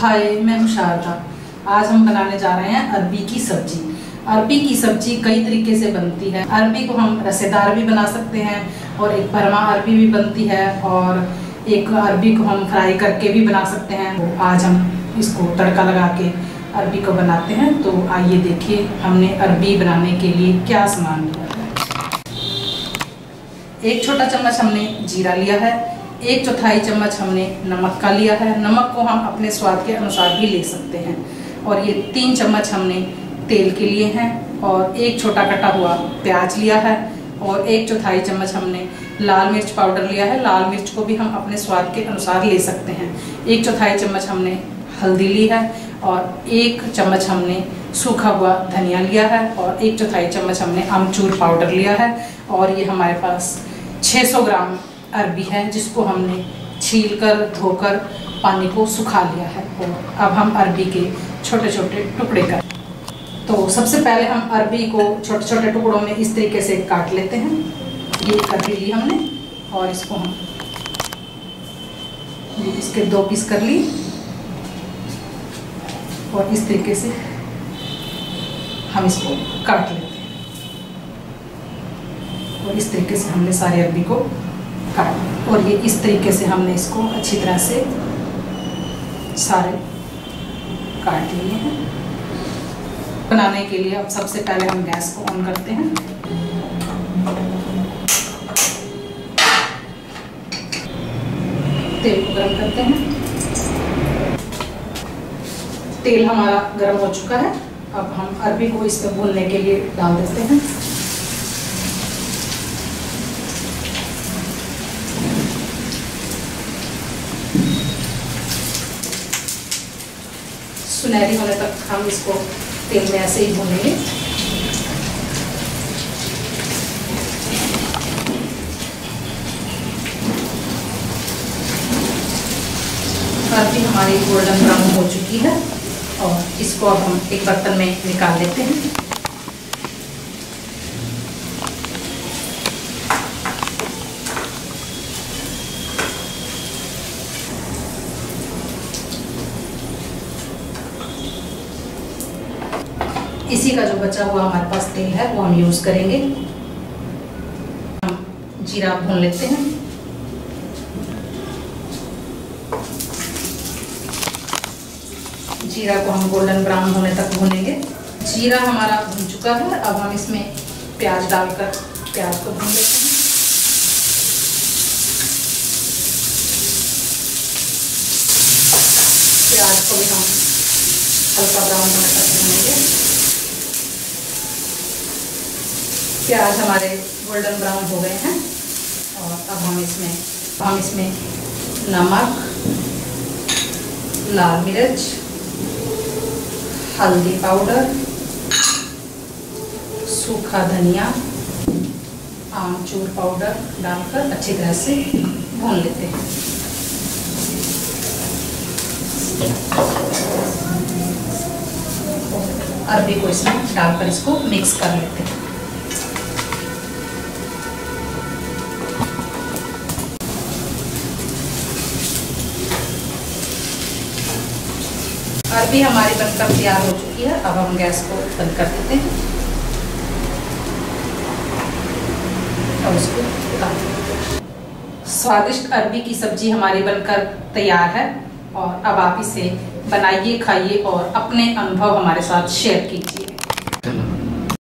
हाय, मैं शारदा आज हम बनाने जा रहे हैं अरबी की सब्ज़ी। अरबी की सब्ज़ी कई तरीके से बनती है। अरबी को हम रसेदार भी बना सकते हैं और एक भरमा अरबी भी बनती है और एक अरबी को हम फ्राई करके भी बना सकते हैं। तो आज हम इसको तड़का लगा के अरबी को बनाते हैं। तो आइए देखिए हमने अरबी बनाने के लिए क्या सामान लिया है। एक छोटा चम्मच हमने जीरा लिया है। एक चौथाई चम्मच हमने नमक का लिया है। नमक को हम अपने स्वाद के अनुसार भी ले सकते हैं। और ये तीन चम्मच हमने तेल के लिए हैं और एक छोटा कटा हुआ प्याज लिया है और एक चौथाई चम्मच हमने लाल मिर्च पाउडर लिया है। लाल मिर्च को भी हम अपने स्वाद के अनुसार ले सकते हैं। एक चौथाई चम्मच हमने हल्दी ली है और एक चम्मच हमने सूखा हुआ धनिया लिया है और एक चौथाई चम्मच हमने अमचूर पाउडर लिया है। और ये हमारे पास 600 ग्राम अरबी है, जिसको हमने छील कर धोकर पानी को सुखा लिया है। और अब हम अरबी के छोटे छोटे टुकड़े कर। तो सबसे पहले हम अरबी को छोटे छोटे टुकड़ों में इस तरीके से काट लेते हैं। ये अरबी ली हमने, और इसको हम इसके दो पीस कर ली और इस तरीके से हम इसको काट लेते हैं। और इस तरीके से हमने सारे अरबी को काट और ये इस तरीके से हमने इसको अच्छी तरह से सारे काट लिए हैं। बनाने के लिए अब सबसे पहले हम गैस को ऑन करते हैं। तेल को गर्म करते हैं। तेल हमारा गर्म हो चुका है। अब हम अरबी को इस पर भूनने के लिए डाल देते हैं। सुनहरी होने तक हम इसको तेल में ऐसे ही भूनेंगे। काफ़ी हमारी गोल्डन ब्राउन हो चुकी है और इसको अब हम एक बर्तन में निकाल लेते हैं। इसी का जो बचा हुआ हमारे पास तेल है, वो हम यूज़ करेंगे। जीरा भून लेते हैं। जीरा को हम गोल्डन ब्राउन होने तक भूनेंगे। जीरा हमारा भून चुका है, अब हम इसमें प्याज डालकर प्याज को भून लेते हैं। प्याज को भी हम हल्का ब्राउन होने तक भूनेंगे। प्याज हमारे गोल्डन ब्राउन हो गए हैं। और अब हम इसमें हम इसमें नमक, लाल मिर्च, हल्दी पाउडर, सूखा धनिया, आमचूर पाउडर डालकर अच्छी तरह से भून लेते हैं। अरबी को इसमें डालकर इसको मिक्स कर लेते हैं। अरबी हमारी बनकर तैयार हो चुकी है। अब हम गैस को बंद कर देते हैं। और उसको स्वादिष्ट अरबी की सब्ज़ी हमारी बनकर तैयार है और अब आप इसे बनाइए, खाइए और अपने अनुभव हमारे साथ शेयर कीजिए।